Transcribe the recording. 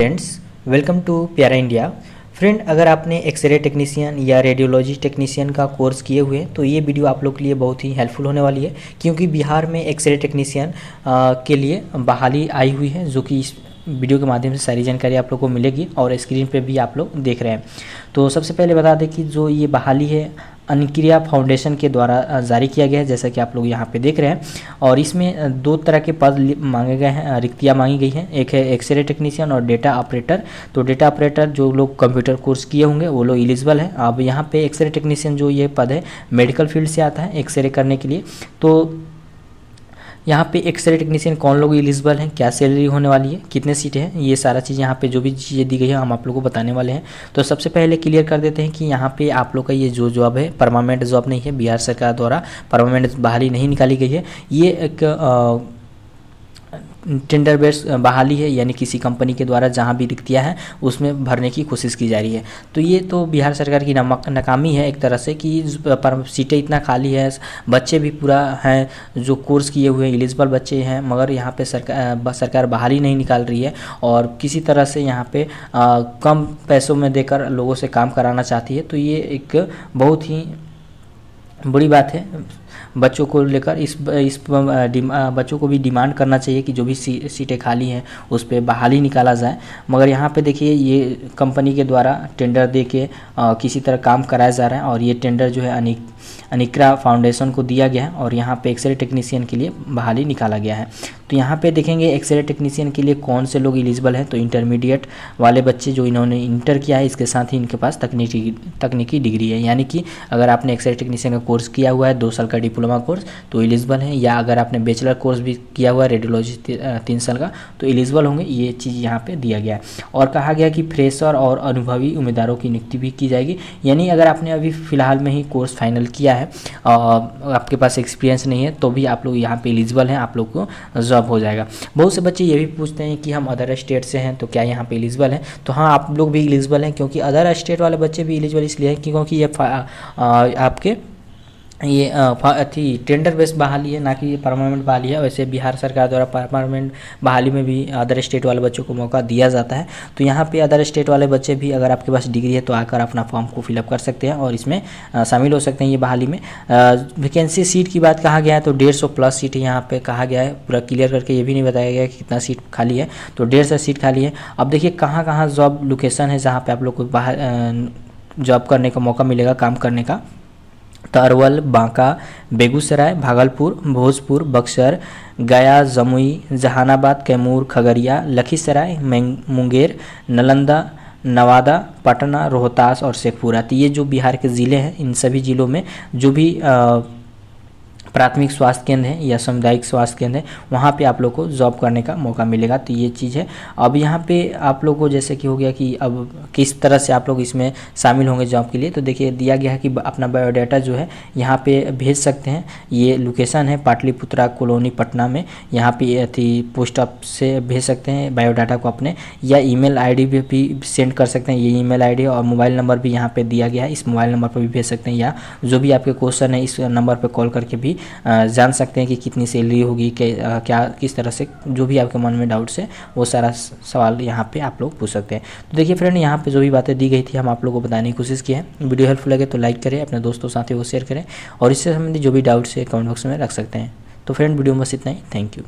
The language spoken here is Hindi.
फ्रेंड्स वेलकम टू प्यारा इंडिया। फ्रेंड अगर आपने एक्सरे टेक्नीशियन या रेडियोलॉजी टेक्नीशियन का कोर्स किए हुए तो ये वीडियो आप लोग के लिए बहुत ही हेल्पफुल होने वाली है, क्योंकि बिहार में एक्सरे टेक्नीशियन के लिए बहाली आई हुई है, जो कि इस वीडियो के माध्यम से सारी जानकारी आप लोग को मिलेगी और स्क्रीन पे भी आप लोग देख रहे हैं। तो सबसे पहले बता दें कि जो ये बहाली है अनक्रिया फाउंडेशन के द्वारा जारी किया गया है, जैसा कि आप लोग यहाँ पे देख रहे हैं। और इसमें दो तरह के पद मांगे गए हैं रिक्तियाँ मांगी गई हैं। एक है एक्सरे टेक्नीशियन और डेटा ऑपरेटर तो डेटा ऑपरेटर जो लोग कंप्यूटर कोर्स किए होंगे, वो लोग एलिजिबल हैं। अब यहाँ पे एक्सरे टेक्नीशियन जो ये पद है मेडिकल फ़ील्ड से आता है एक्सरे करने के लिए। तो यहाँ पे एक्सरे टेक्नीशियन कौन लोग एलिजिबल हैं क्या सैलरी होने वाली है कितने सीटें हैं ये सारा चीज़ यहाँ पे जो भी चीज़ें दी गई है हम आप लोगों को बताने वाले हैं। तो सबसे पहले क्लियर कर देते हैं कि यहाँ पे आप लोग का ये जो जॉब है परमानेंट जॉब नहीं है बिहार सरकार द्वारा परमानेंट बहाली नहीं निकाली गई है। ये एक आ, टेंडर बेस बहाली है यानी किसी कंपनी के द्वारा जहाँ भी रिक्तियाँ हैं उसमें भरने की कोशिश की जा रही है। तो ये तो बिहार सरकार की नाकामी है एक तरह से कि पर सीटें इतना खाली है बच्चे भी पूरा हैं जो कोर्स किए हुए हैं एलिजिबल बच्चे हैं मगर यहाँ पे सरकार सरकार बहाली नहीं निकाल रही है और किसी तरह से यहाँ पे आ, कम पैसों में देकर लोगों से काम कराना चाहती है तो ये एक बहुत ही बड़ी बात है। बच्चों को लेकर इस इस बच्चों को भी डिमांड करना चाहिए कि जो भी सी, सीटें खाली हैं उस पर बहाली निकाला जाए। मगर यहाँ पे देखिए ये कंपनी के द्वारा टेंडर दे के किसी तरह काम कराया जा रहा है और ये टेंडर जो है अनिक अनिक्रा फाउंडेशन को दिया गया है और यहाँ पे एक्सरे टेक्नीशियन के लिए बहाली निकाला गया है। तो यहाँ पे देखेंगे एक्सरे टेक्नीशियन के लिए कौन से लोग एलिजिबल हैं? तो इंटरमीडिएट वाले बच्चे जो इन्होंने इंटर किया है, इसके साथ ही इनके पास तकनीकी तकनीकी डिग्री है। यानी कि अगर आपने एक्सरे टेक्नीशियन का कोर्स किया हुआ है, दो साल का डिप्लोमा कोर्स तो एलिजिबल है। या अगर आपने बैचलर कोर्स भी किया हुआ है रेडियोलॉजी तीन साल का तो एलिजिबल होंगे। ये चीज़ यहाँ पर दिया गया है। और कहा गया कि फ्रेशर और अनुभवी उम्मीदवारों की नियुक्ति भी की जाएगी। यानी अगर आपने अभी फ़िलहाल में ही कोर्स फाइनल किया है आपके पास एक्सपीरियंस नहीं है तो भी आप लोग यहाँ पर एलिजिबल हैं। आप लोग को जॉब हो जाएगा। बहुत से बच्चे ये भी पूछते हैं कि हम अदर स्टेट से हैं तो क्या यहाँ पे एलिजिबल हैं? तो हाँ आप लोग भी एलिजिबल हैं, क्योंकि अदर स्टेट वाले बच्चे भी एलिजिबल इसलिए हैं क्योंकि ये आपके ये अथी टेंडर बेस बहाली है, ना कि ये परमानेंट बहाली है। वैसे बिहार सरकार द्वारा परमानेंट बहाली में भी अदर स्टेट वाले बच्चों को मौका दिया जाता है। तो यहाँ पे अदर स्टेट वाले बच्चे भी अगर आपके पास डिग्री है तो आकर अपना फॉर्म को फिलअप कर सकते हैं और इसमें शामिल हो सकते हैं ये बहाली में। वैकेंसी सीट की बात कहा गया है तो डेढ़ प्लस सीट यहाँ पर कहा गया है। पूरा क्लियर करके ये भी नहीं बताया गया कि कितना सीट खाली है। तो डेढ़ सीट खाली है। अब देखिए कहाँ कहाँ जॉब लोकेशन है जहाँ पर आप लोग को बाहर जॉब करने का मौका मिलेगा, काम करने का। तरवल बांका बेगूसराय भागलपुर भोजपुर बक्सर गया जमुई जहानाबाद कैमूर खगड़िया लखीसराय मुंगेर नालंदा नवादा पटना रोहतास और शेखपुरा। तो ये जो बिहार के ज़िले हैं इन सभी ज़िलों में जो भी आ, प्राथमिक स्वास्थ्य केंद्र है या सामुदायिक स्वास्थ्य केंद्र है, वहाँ पे आप लोग को जॉब करने का मौका मिलेगा। तो ये चीज़ है। अब यहाँ पे आप लोग को जैसे कि हो गया कि अब किस तरह से आप लोग इसमें शामिल होंगे जॉब के लिए तो देखिए दिया गया है कि अपना बायोडाटा जो है यहाँ पे भेज सकते हैं। ये लोकेशन है पाटलिपुत्रा कॉलोनी पटना में। यहाँ पे अथी पोस्ट ऑफ़ से भेज सकते हैं बायोडाटा को अपने। या ईमेल आईडी पे भी सेंड कर सकते हैं। ये ईमेल आईडी और मोबाइल नंबर भी यहाँ पे दिया गया है। इस मोबाइल नंबर पर भी भेज सकते हैं या जो भी आपके क्वेश्चन है, इस नंबर पर कॉल करके भी जान सकते हैं कि कितनी सैलरी होगी क्या, किस तरह से, जो भी आपके मन में डाउट्स है, वो सारा सवाल यहाँ पे आप लोग पूछ सकते हैं। तो देखिए फ्रेंड यहाँ पे जो भी बातें दी गई थी, हम आप लोगों को बताने की कोशिश की है। वीडियो हेल्पफुल लगे तो लाइक करें, अपने दोस्तों, साथियों को शेयर करें और इससे संबंधित जो भी डाउट्स है कमेंट बॉक्स में रख सकते हैं। तो फ्रेंड वीडियो में बस इतना ही। Thank you